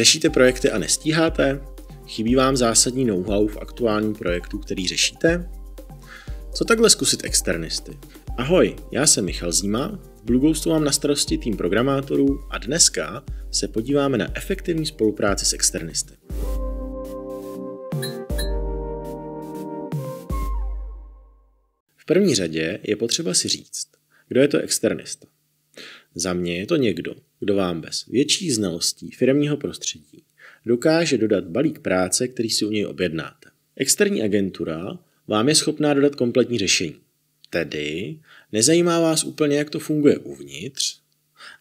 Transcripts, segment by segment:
Řešíte projekty a nestíháte? Chybí vám zásadní know-how v aktuálním projektu, který řešíte? Co takhle zkusit externisty? Ahoj, já jsem Michal Zíma, v Blueghostu mám na starosti tým programátorů a dneska se podíváme na efektivní spolupráci s externisty. V první řadě je potřeba si říct, kdo je to externista. Za mě je to někdo, kdo vám bez větší znalostí firmního prostředí dokáže dodat balík práce, který si u něj objednáte. Externí agentura vám je schopná dodat kompletní řešení. Tedy nezajímá vás úplně, jak to funguje uvnitř,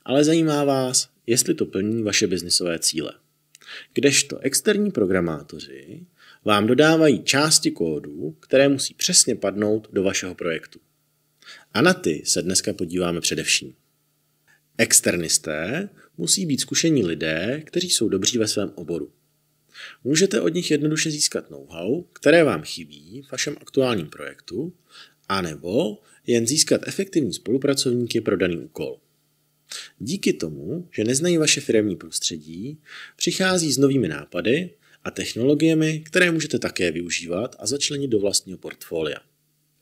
ale zajímá vás, jestli to plní vaše biznisové cíle. Kdežto externí programátoři vám dodávají části kódu, které musí přesně padnout do vašeho projektu. A na ty se dneska podíváme především. Externisté musí být zkušení lidé, kteří jsou dobří ve svém oboru. Můžete od nich jednoduše získat know-how, které vám chybí v vašem aktuálním projektu, anebo jen získat efektivní spolupracovníky pro daný úkol. Díky tomu, že neznají vaše firmní prostředí, přichází s novými nápady a technologiemi, které můžete také využívat a začlenit do vlastního portfolia.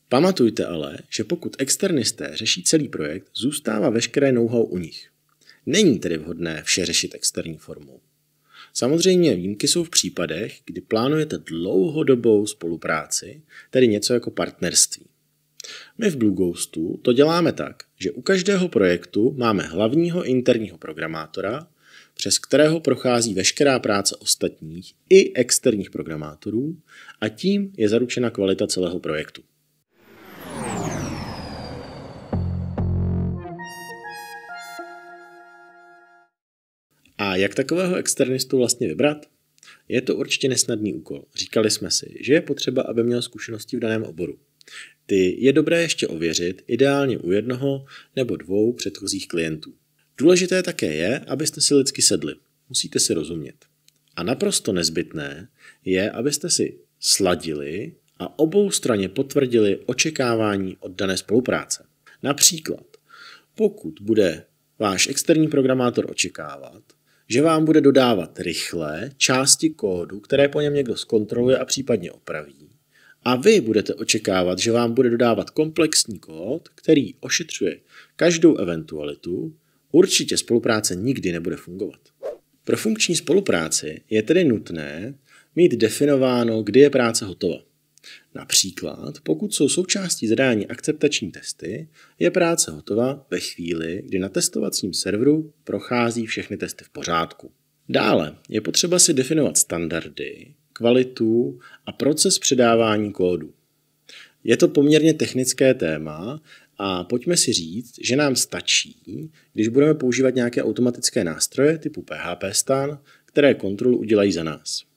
Pamatujte ale, že pokud externisté řeší celý projekt, zůstává veškeré know-how u nich. Není tedy vhodné vše řešit externí formou. Samozřejmě výjimky jsou v případech, kdy plánujete dlouhodobou spolupráci, tedy něco jako partnerství. My v Blue Ghostu to děláme tak, že u každého projektu máme hlavního interního programátora, přes kterého prochází veškerá práce ostatních i externích programátorů a tím je zaručena kvalita celého projektu. Jak takového externistu vlastně vybrat? Je to určitě nesnadný úkol. Říkali jsme si, že je potřeba, aby měl zkušenosti v daném oboru. Ty je dobré ještě ověřit, ideálně u jednoho nebo dvou předchozích klientů. Důležité také je, abyste si lidsky sedli. Musíte si rozumět. A naprosto nezbytné je, abyste si sladili a obou straně potvrdili očekávání od dané spolupráce. Například, pokud bude váš externí programátor očekávat, že vám bude dodávat rychle části kódu, které po něm někdo zkontroluje a případně opraví. A vy budete očekávat, že vám bude dodávat komplexní kód, který ošetřuje každou eventualitu, určitě spolupráce nikdy nebude fungovat. Pro funkční spolupráci je tedy nutné mít definováno, kdy je práce hotová. Například, pokud jsou součástí zadání akceptační testy, je práce hotová ve chvíli, kdy na testovacím serveru prochází všechny testy v pořádku. Dále je potřeba si definovat standardy, kvalitu a proces předávání kódu. Je to poměrně technické téma a pojďme si říct, že nám stačí, když budeme používat nějaké automatické nástroje typu PHP stan, které kontrolu udělají za nás.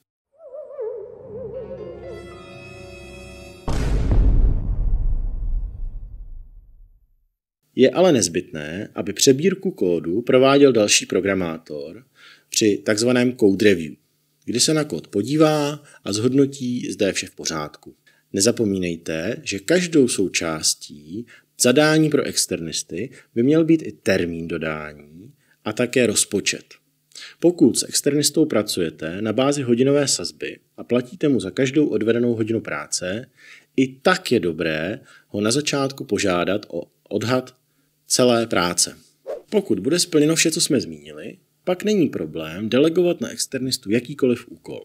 Je ale nezbytné, aby přebírku kódu prováděl další programátor při takzvaném code review, kdy se na kód podívá a zhodnotí, zda je vše v pořádku. Nezapomínejte, že každou součástí zadání pro externisty by měl být i termín dodání a také rozpočet. Pokud s externistou pracujete na bázi hodinové sazby a platíte mu za každou odvedenou hodinu práce, i tak je dobré ho na začátku požádat o odhad celé práce. Pokud bude splněno vše, co jsme zmínili, pak není problém delegovat na externistu jakýkoliv úkol.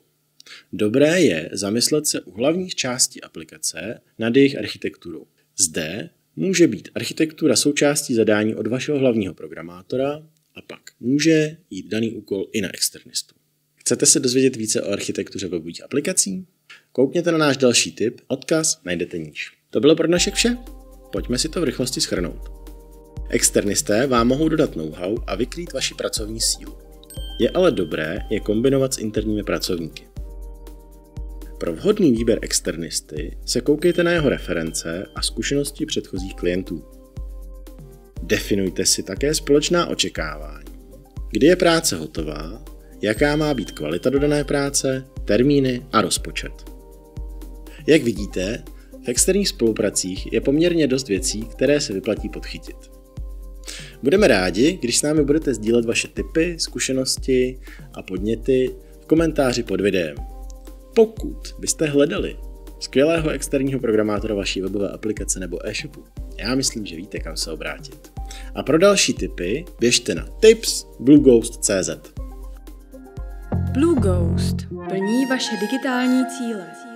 Dobré je zamyslet se u hlavních částí aplikace nad jejich architekturou. Zde může být architektura součástí zadání od vašeho hlavního programátora a pak může jít daný úkol i na externistu. Chcete se dozvědět více o architektuře webových aplikací? Koukněte na náš další tip, odkaz najdete níž. To bylo pro dnešek vše? Pojďme si to v rychlosti schrnout. Externisté vám mohou dodat know-how a vykrýt vaši pracovní sílu. Je ale dobré je kombinovat s interními pracovníky. Pro vhodný výběr externisty se koukejte na jeho reference a zkušenosti předchozích klientů. Definujte si také společná očekávání. Kdy je práce hotová, jaká má být kvalita dodané práce, termíny a rozpočet. Jak vidíte, v externích spolupracích je poměrně dost věcí, které se vyplatí podchytit. Budeme rádi, když s námi budete sdílet vaše tipy, zkušenosti a podněty v komentáři pod videem. Pokud byste hledali skvělého externího programátora vaší webové aplikace nebo e-shopu, já myslím, že víte, kam se obrátit. A pro další tipy běžte na tips.blueghost.cz Blue Ghost plní vaše digitální cíle.